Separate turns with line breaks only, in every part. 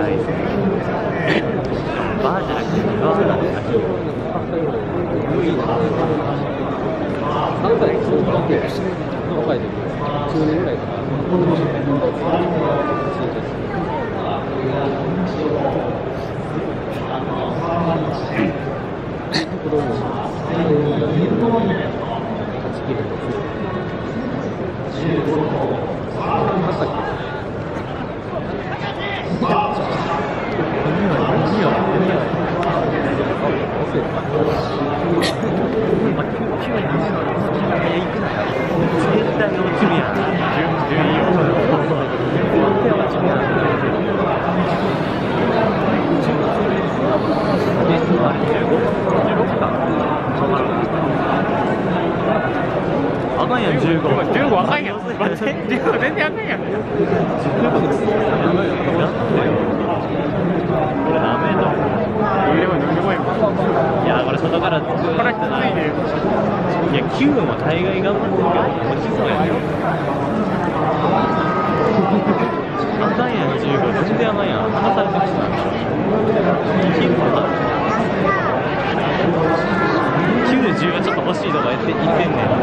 大好きバーじゃなくてバーなんだ
3歳の小学校の若い時中年ぐらいかな子供8キロあったっけ
絶対落ちるやん順順位を絶対落ちるやんあれ15 16かあかんやん15
15あかんやん待って15全然あか。んやん
これダメだ
でもでも
いやこれ外から作
これきついね
いや9も大概頑張ってるけど落ちそうやねあかんやん15全然甘いやん離されてるしなキーパー9、10はちょっと欲しいとか言って言ってんねん。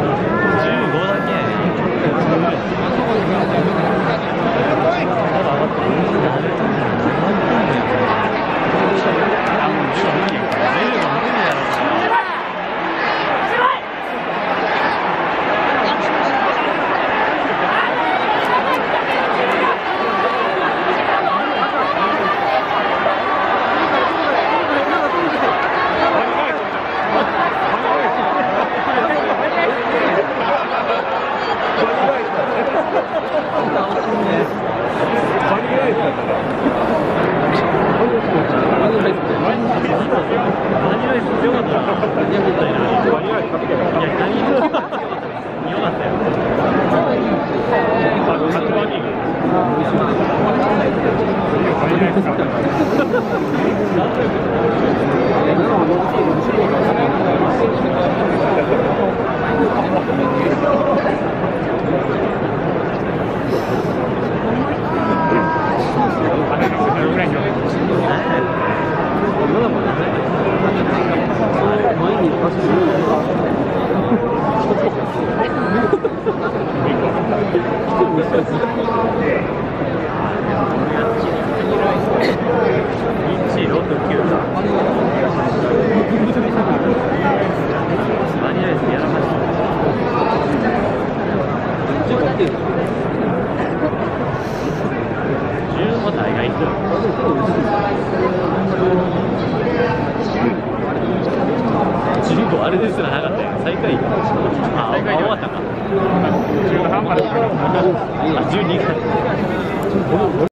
楽しいね。とりあえずら。すらなかったよ。最下位。あ、
最下位
終わったか。
中途半端ですけど
あ、12か。